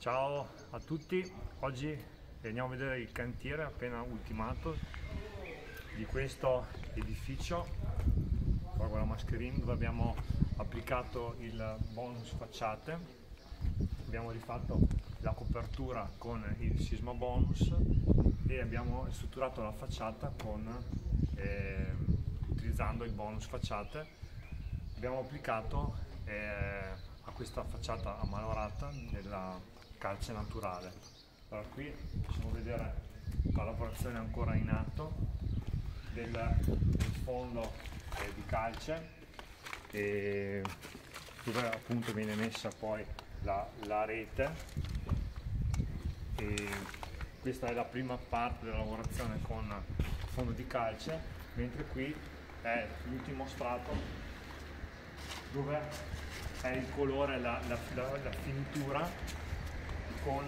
Ciao a tutti, oggi andiamo a vedere il cantiere appena ultimato di questo edificio. Qua con la mascherina dove abbiamo applicato il bonus facciate. Abbiamo rifatto la copertura con il sisma bonus e abbiamo strutturato la facciata con, eh, utilizzando il bonus facciate. Abbiamo applicato eh, a questa facciata ammalorata della calce naturale. Allora qui possiamo vedere la lavorazione ancora in atto del, del fondo eh, di calce e dove appunto viene messa poi la, la rete e questa è la prima parte della lavorazione con fondo di calce mentre qui è l'ultimo strato dove è il colore, la, la, la finitura con,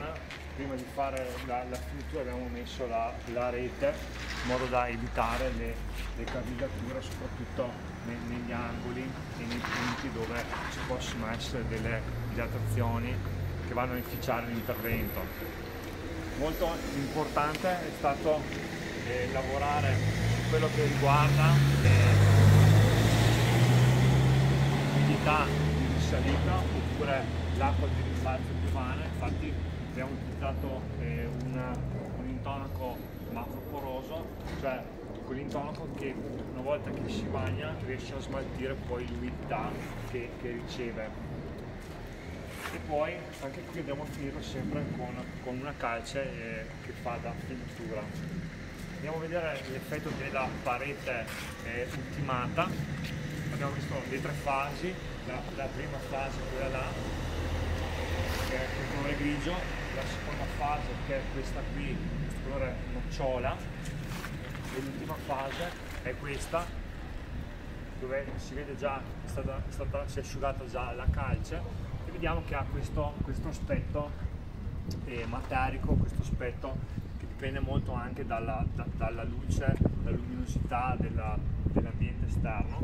prima di fare la, la finitura abbiamo messo la, la, rete in modo da evitare le, le cavigliature soprattutto ne, negli angoli e nei punti dove ci possono essere delle dilatazioni che vanno a inficiare l'intervento. Molto importante è stato eh, lavorare su quello che riguarda l'umidità di risalita oppure l'acqua di rimbalzo piovana, infatti abbiamo utilizzato eh, una, un intonaco macroporoso, cioè quell'intonaco che una volta che si bagna riesce a smaltire poi l'umidità che, che, riceve. E poi anche qui andiamo a finirlo sempre con, con una calce eh, che fa da finitura. Andiamo a vedere l'effetto della parete eh, ultimata. Abbiamo visto le tre fasi, la, la prima fase quella là, che è il colore grigio, la seconda fase che è questa qui, il colore nocciola, e l'ultima fase è questa, dove si vede già, è stata, è stata, si è asciugata già la calce e vediamo che ha questo, questo aspetto eh, materico, questo aspetto che dipende molto anche dalla, da, dalla luce, dalla luminosità della, dell'ambiente esterno.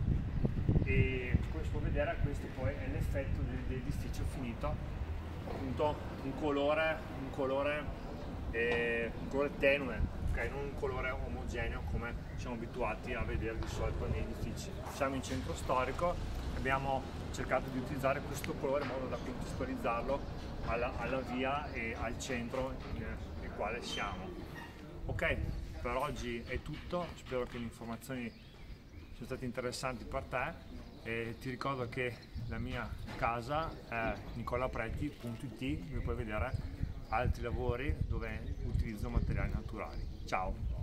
E come si può vedere questo poi è l'effetto dell'edificio finito appunto un colore, un colore, eh, un colore tenue, okay? non un colore omogeneo come siamo abituati a vedere di solito nei edifici. Siamo in centro storico, abbiamo cercato di utilizzare questo colore in modo da contestualizzarlo alla, alla via e al centro nel quale siamo. Ok, per oggi è tutto, spero che le informazioni siano state interessanti per te e ti ricordo che la mia casa è nicolapretti.it dove puoi vedere altri lavori dove utilizzo materiali naturali. Ciao!